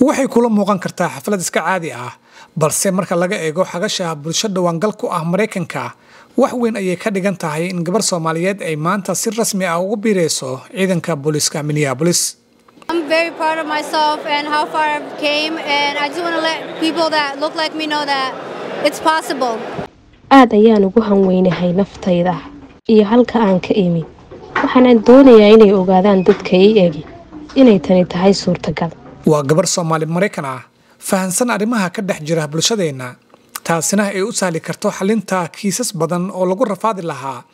waxay kula muuqan kartaa xaflad iska caadi ah balse marka laga eego xagasha bulsho dhawaangal ku ah maraykanka wax weyn ayay ka dhigan tahay in gabar soomaaliyeed ay maanta si rasmi ah ugu biirayso ciidanka booliiska minneabolis I'm very proud of myself and how far I've came and I just want to let people that look like me know that it's possible. aad ayaan ugu hanweynahay naftayda iyo halka aan ka imi. Waxaanan doonayaa inay ogaadaan dadka ii egi inay tani tahay suurtagal waa gabar soomaali maraykan ah fahansan arrimaha ka dhex jira bulshadeenna taasina ay u sahli karto xalinta kiisas badan oo lagu rafaadi lahaa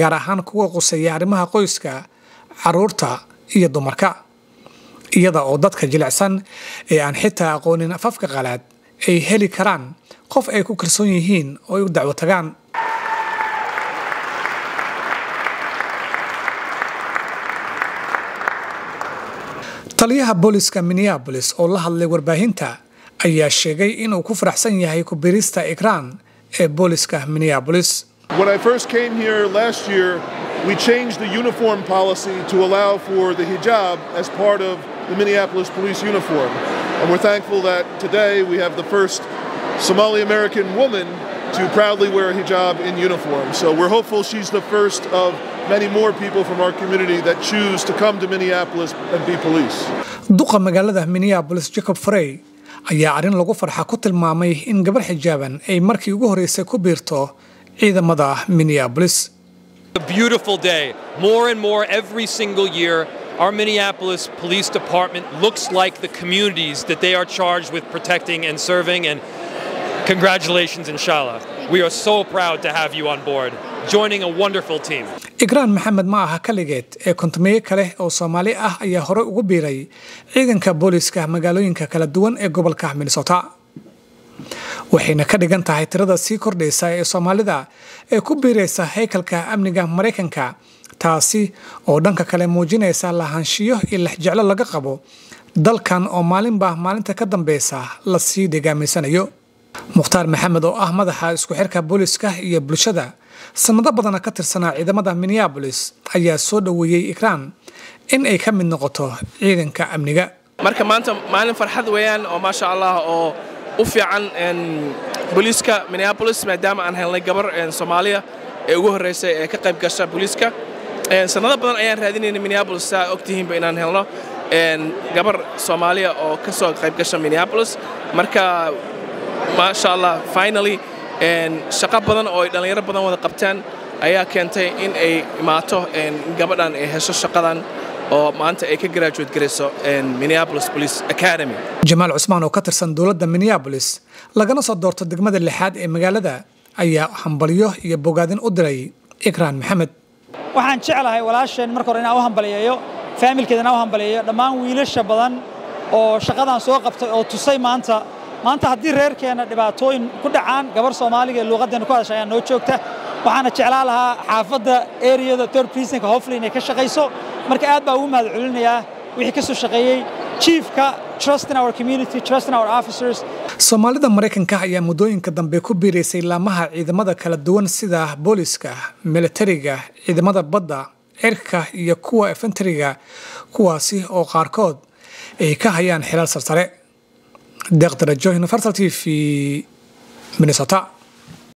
gaar ahaan kuwa quseeya arrimaha qoyska carruurta iyo dumarka. Iyada oo dadka jilicsan ee aan xitaa aqoonin afafka qalaad ay heli karaan qof ay ku kalsoon yihiin oo ay u dacwo tagaan taliyaha booliska minneabolis oo la hadlay warbaahinta ayaa sheegay inuu ku faraxsan yahay ku birista ikraan ee booliska minneabolis Minneapolis to proudly wear a hijab in uniform. So we're hopeful she's the first of many more people from our community that choose to come to Minneapolis and be police. duqa magaalada minneabolis jacob frey ayaa arrin lagu farxa ku tilmaamay in gabar xijaaban ay markii ugu horreysay ku biirto ciidamada minneabolis A beautiful day. More and more every single year, our Minneapolis Police Department looks like the communities that they are charged with protecting and serving. And congratulations, inshallah. We are so proud to have you on board, joining a wonderful team. ikraan maxamed ma aha kaligeed ee kontumeeye kale oo soomaali ah ayaa horey ugu biiray ciidanka booliiska magaalooyinka kala duwan ee gobolka minnesota waxayna ka dhigan tahay tirada sii kordhaysa ee soomaalida ee ku biiraysa haykalka amniga maraykanka taasi oo dhanka kale muujinaysa lahaanshiyo iyo lexjeclo laga qabo dalkan oo maalinba maalinta ka dambeysa la sii degaamaysanayo mukhtaar maxamed oo ah madaxa isku xirka booliiska iyo bulshada sanado badana ka tirsanaa ciidamada minneabolis ayaa soo dhoweeyey ikraan in ay ka mid noqoto ciidanka amniga. Marka maanta maalin farxad weeyaan oo maasha allah oo u fiican booliiska minneapolis maadaama aan helnay gabar soomaaliya ee ugu horreysay ee ka qayb gasha booliiska. Sannado badan ayaan raadinayna minneapolis saa ogtihiinba inaan helno. Gabar soomaaliya oo ka soo qayb gasha minneapolis. Marka maasha allah finally shaqo badan oo ay dhallinyaro badan wada qabtaan ayaa keentay in ay imaato gabadhan ay hesho shaqadan oo maanta ay ka graduate garayso minneapolis police academy. Jamaal cusmaan oo ka tirsan dowladda minneabolis lagana soo doorto degmada lixaad ee magaalada ayaa hambalyo iyo bogaadin u diray ikraan maxamed. Waxaan jeclahay walaasheen marka hore inaan u hambaliyeeyo faamilkeeda inaan u hambaliyeeyo dhammaan wiilasha badan oo shaqadan soo qabtay oo tusay maanta maanta haddii reerkeenna dhibaatooyin ku dhacaan gabar soomaaliga ee luuqaddeena ku hadasha ayaa noo joogta. Waxaana jeclaan lahaa xaafadda eriyada third precinctka hofley inay ka shaqayso marka aad baa ugu mahad celinayaa wixii ka soo shaqeeyey officers. Soomaalida maraykanka ayaa muddooyinka dambe ku biiraysay laamaha ciidamada kala duwan sida booliska militariga ciidamada badda cirka iyo kuwa efentariga kuwaasi oo qaarkood ay ka hayaan xilaal sarsare داغ درجة هنا فرصتي في من استطاع